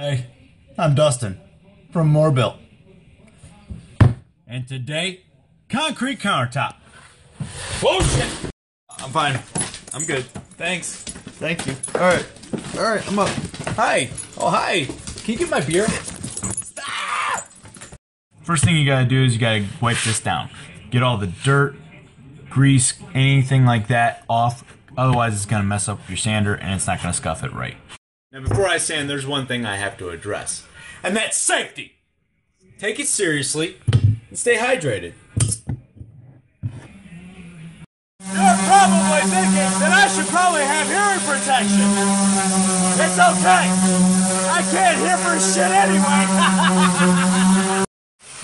Hey, I'm Dustin from MooreBuilt. And today, concrete countertop. Whoa, shit! I'm fine. I'm good. Thanks. Thank you. All right. All right, I'm up. Hi. Oh, hi. Can you get my beer? Stop! First thing you gotta do is you gotta wipe this down. Get all the dirt, grease, anything like that off. Otherwise, it's gonna mess up your sander and it's not gonna scuff it right. Now, before I sand, there's one thing I have to address, and that's safety. Take it seriously and stay hydrated. You're probably thinking that I should probably have hearing protection. It's okay. I can't hear for shit anyway.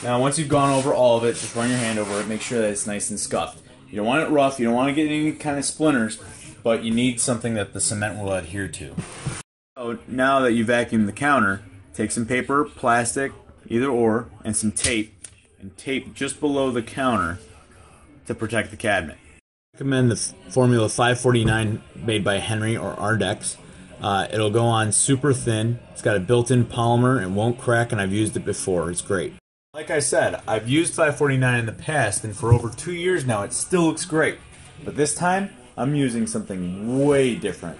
Now, once you've gone over all of it, just run your hand over it. Make sure that it's nice and scuffed. You don't want it rough. You don't want to get any kind of splinters, but you need something that the cement will adhere to. So now that you vacuumed the counter, take some paper, plastic, either or, and some tape, and tape just below the counter to protect the cabinet. I recommend the Formula 549 made by Henry or Ardex. Uh, it'll go on super thin. It's got a built-in polymer and won't crack, and I've used it before. It's great. Like I said, I've used 549 in the past, and for over two years now, it still looks great. But this time, I'm using something way different.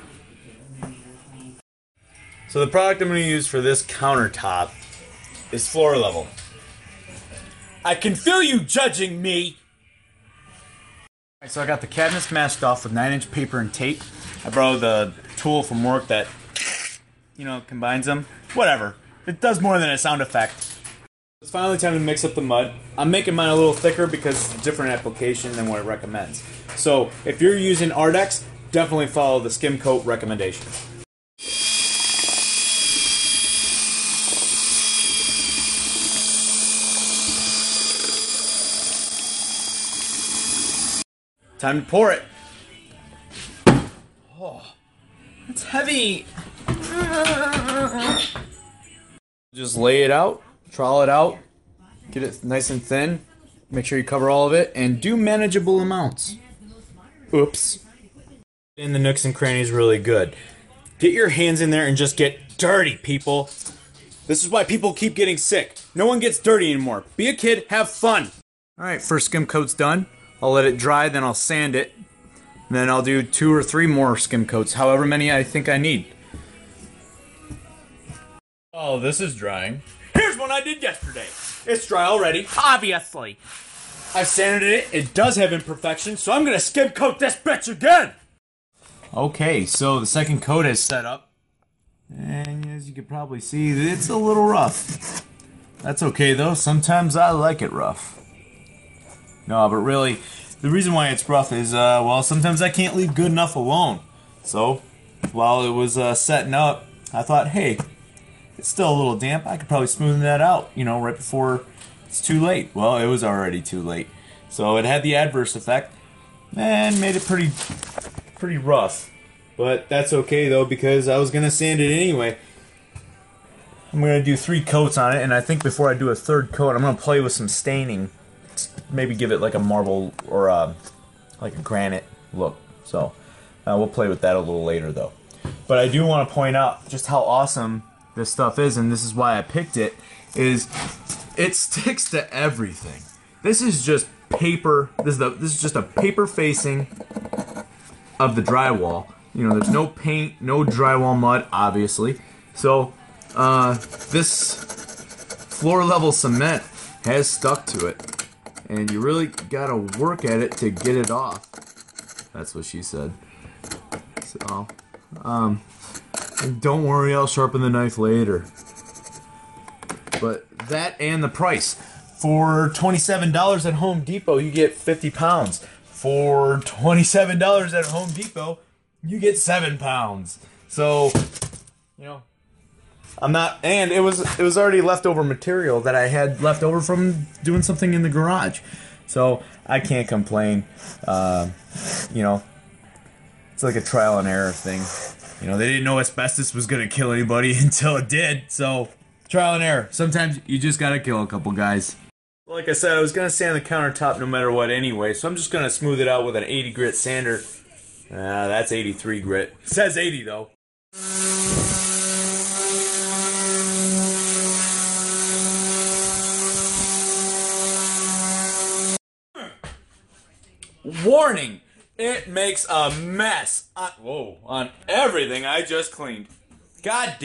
So the product I'm going to use for this countertop is floor level. I can feel you judging me. Alright, so I got the cabinets masked off with 9 inch paper and tape. I borrowed the tool from work that, you know, combines them. Whatever. It does more than a sound effect. It's finally time to mix up the mud. I'm making mine a little thicker because it's a different application than what it recommends. So if you're using Ardex, definitely follow the skim coat recommendation. Time to pour it. Oh, it's heavy. Just lay it out, trowel it out, get it nice and thin. Make sure you cover all of it, and do manageable amounts. Oops. In the nooks and crannies, really good. Get your hands in there and just get dirty, people. This is why people keep getting sick. No one gets dirty anymore. Be a kid, have fun. All right, first skim coat's done. I'll let it dry, then I'll sand it. Then I'll do two or three more skim coats, however many I think I need. Oh, this is drying. Here's one I did yesterday. It's dry already. Obviously. I've sanded it. It does have imperfections, so I'm gonna skim coat this bitch again. Okay, so the second coat is set up. And as you can probably see, it's a little rough. That's okay though, sometimes I like it rough. No, but really, the reason why it's rough is, uh, well, sometimes I can't leave good enough alone. So, while it was uh, setting up, I thought, hey, it's still a little damp. I could probably smoothen that out, you know, right before it's too late. Well, it was already too late. So it had the adverse effect and made it pretty, pretty rough. But that's okay though because I was gonna sand it anyway. I'm gonna do three coats on it, and I think before I do a third coat, I'm gonna play with some staining maybe give it like a marble or a, like a granite look. So uh, we'll play with that a little later though. But I do want to point out just how awesome this stuff is, and this is why I picked it, is it sticks to everything. This is just paper. This is the this is just a paper facing of the drywall. You know, there's no paint, no drywall mud, obviously. So uh, this floor level cement has stuck to it and you really gotta work at it to get it off. That's what she said. So, um, don't worry, I'll sharpen the knife later. But that and the price. For $27 at Home Depot, you get 50 pounds. For $27 at Home Depot, you get 7 pounds. So, you know, I'm not, and it was it was already leftover material that I had left over from doing something in the garage, so I can't complain. Uh, you know, it's like a trial and error thing. You know, they didn't know asbestos was gonna kill anybody until it did. So trial and error. Sometimes you just gotta kill a couple guys. Like I said, I was gonna sand the countertop no matter what anyway, so I'm just gonna smooth it out with an 80 grit sander. Ah, that's 83 grit. It says 80 though. Warning! It makes a mess on, whoa, on everything I just cleaned. God damn.